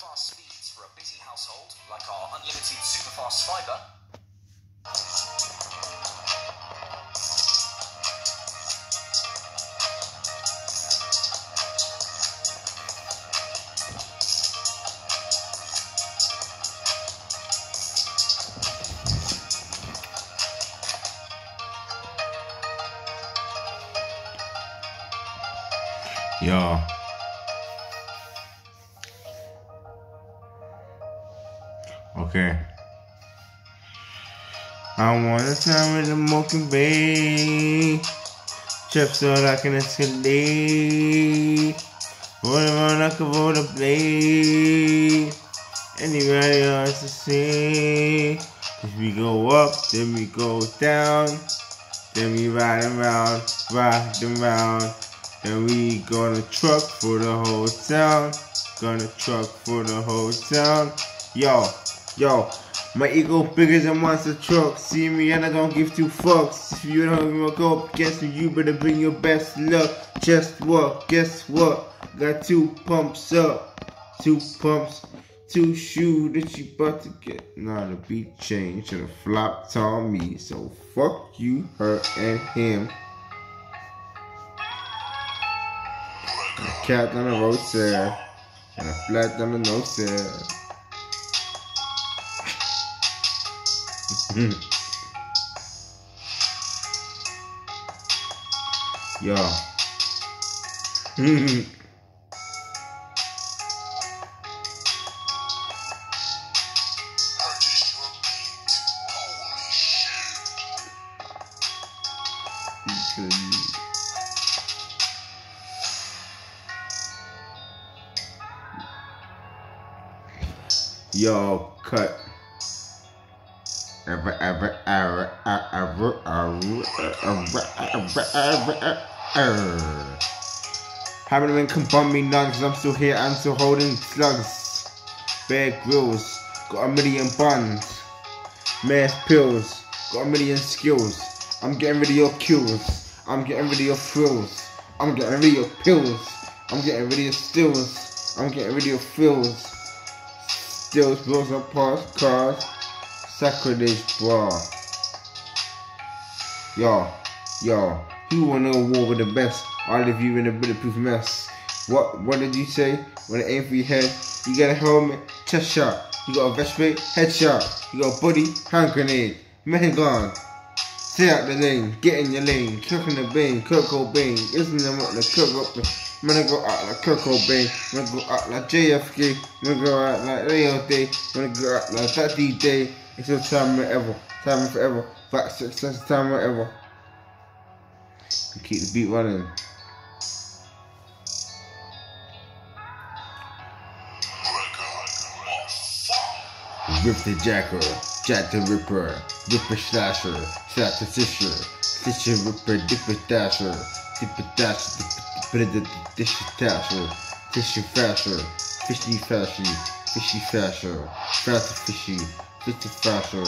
Fast speeds for a busy household, like our unlimited superfast fiber. Yo. Okay. I wanna time in the Mocha Bay. Trip so I can escalate. Whatever I can roll the blade. Anybody else to say? Cause we go up, then we go down. Then we ride around, ride around. Then we gonna truck for the whole town. Gonna truck for the whole town. Yo, yo, my ego bigger than monster truck. See me and I don't give two fucks. If you don't wanna go up against me, you better bring your best luck. Just what? Guess what? Got two pumps up, two pumps, two shoes that you about to get. Now the beat changed to the flop me. So fuck you, her and him. cat on the road sir, and a flat on the nose sir. Yo. Beat. Holy shit. Yo, cut. Ever, ever, ever, ever, ever, ever. Haven't been bum me none, cause I'm still here, I'm still holding slugs. Bad grills, got a million buns. Mass pills, got a million skills. I'm getting rid of your kills. I'm getting rid of your thrills. I'm getting rid of your pills. I'm getting rid of your stills. I'm getting rid of your fills. Stills, bills, and parts, cars. Sacrilege, bra. Yo, yo, who wanna war with the best? All of you in a bulletproof mess. What what did you say? When it aim for your head, you got a helmet, chest shot. You got a vest plate, headshot. You got a body, hand grenade, man gone. Stay out the lane, get in your lane, cook in the bane, Kurt Cobain, isn't them what the up the Man, I go out like Kurt Cobain, man, I go out like JFK, man, I go out like Day, man, I go out like that D-Day. It's your time forever, time forever, back success, time forever. Keep the beat running. Rip the Jacker, Jack the Ripper, Ripper Slasher, Slash the Fisher, Fisher Ripper, Dipper Dasher, Dipper Dasher, Dipper Disher Dasher, Fisher Fasher, Fishy Fashy, Fishy Fasher, Faster Fishy, Fishy Fasher,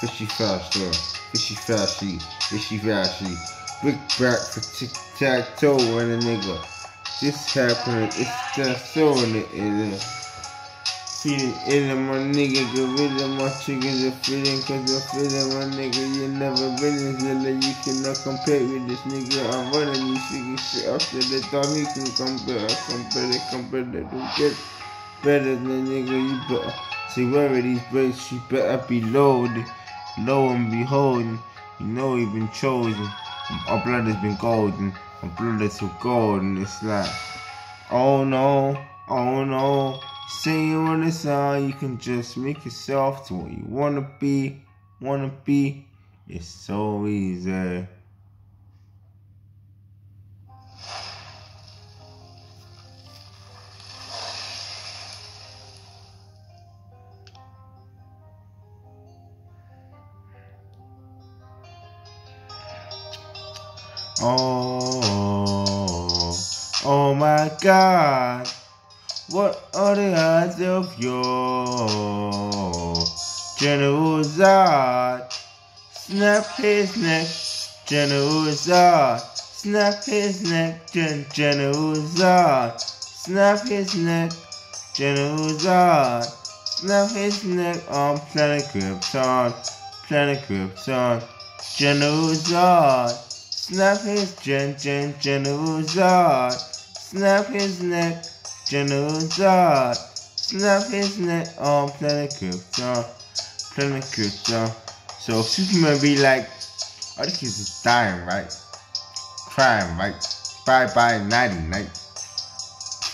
Fishy Faster, Fishy Fashy, Fishy Fashy, Brick Back for Tic Tac Toe and a nigga. This happened, it's just so in it. it is. Feeling ill my nigga, get rid of my triggers, a feeling cause I'm feeling my nigga, you never been in Zilla, you cannot compare with this nigga, I'm running you figure shit up to the dog, you can compare, compare, compare, that don't get better than nigga, you better, see where are these breaks, you better be loaded, lo and behold, you know we been chosen, our blood has been golden, our blood is so golden, it's like, oh no, oh no, Say you want a song, you can just make yourself to what you wanna be, wanna be. It's so easy. Oh, oh my God. What are the eyes of your General Zod? Snap his neck, General Zod. Snap his neck, Gen General Zod. Snap his neck, General Zod. Snap his neck on planet Krypton. Planet Krypton. General Zod. Snap his gen gen General Zod. Snap his neck. General Zod. Snap his neck on planet Krypton. Planet Krypton. So Superman be like, oh, all these kids is dying, right? Crying, right? Bye bye, nighty night.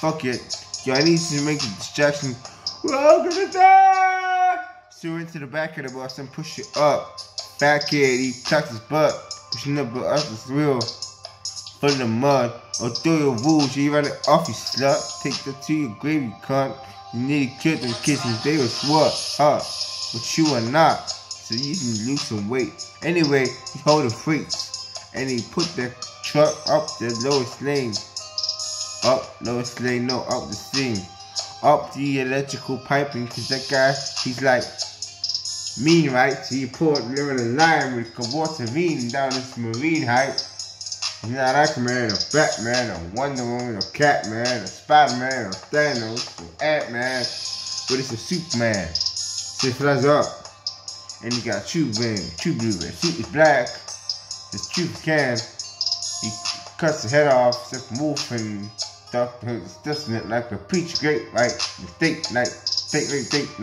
Fuck it. Yo, I need to make a distraction. We're all gonna die! So into the back of the bus and push it up. Back kid, he tucks his butt. Pushing up the his wheel. Full of the mud. Or throw your rules, you run it off, you slut. Take that to your grave, you cunt. You nearly killed them kids and they were what? Huh? But you are not. So you can lose some weight. Anyway, he holding freaks. And he put the truck up the lowest lane. Up lowest lane, no, up the seam. Up the electrical piping, cause that guy, he's like mean, right? So poured living a line with Kawatamine down this marine height. He's not Aquaman, a Batman, a Wonder Woman, a Catman, a Spider-Man, a Thanos, an Ant-Man, but it's a Superman. He flies up, and he got True Ring, True Blue Ring. Suit is black, the truth can. He cuts the head off, Wolf and stuff, it like a peach grape, right? The steak night, steak night, steak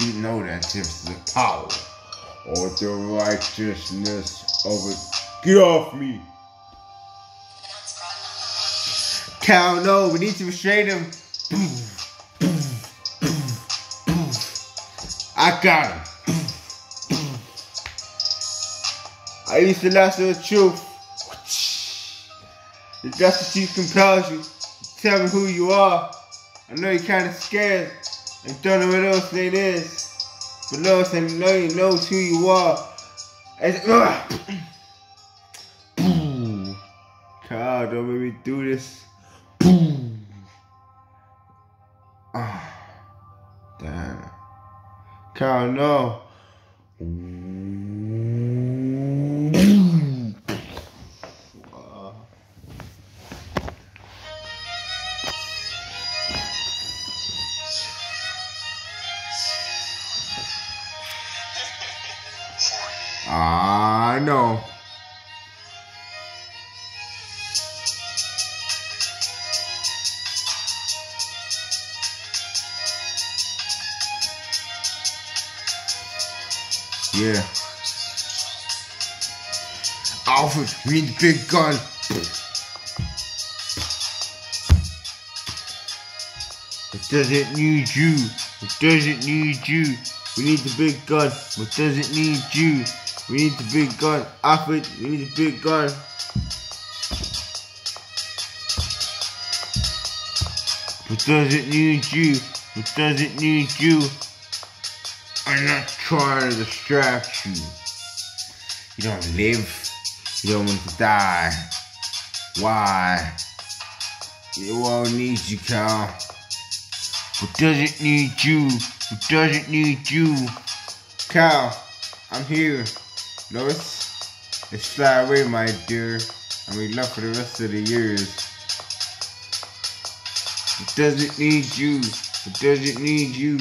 You know that is the power or the righteousness of it. Get off me! Cal, no, we need to restrain him. I got him. I used to last the truth. If that's what you compels you, tell me who you are. I know you're kind of scared and don't know what else it is. But Lois and know you knows who you are. And, ugh. God, don't make me do this. Ah, damn. Carl, no. I know. Yeah. Alfred, we need the big gun. It doesn't need you. It doesn't need you. We need the big gun. It doesn't need you. We need the big gun. Alfred, we need the big gun. It doesn't need you. It doesn't need you. I'm not trying to distract you. You don't live. You don't want to die. Why? It won't need you, Cal. It doesn't need you. It doesn't need you. Cal, I'm here. Lois, let's fly away, my dear. And we love for the rest of the years. It doesn't need you. It doesn't need you.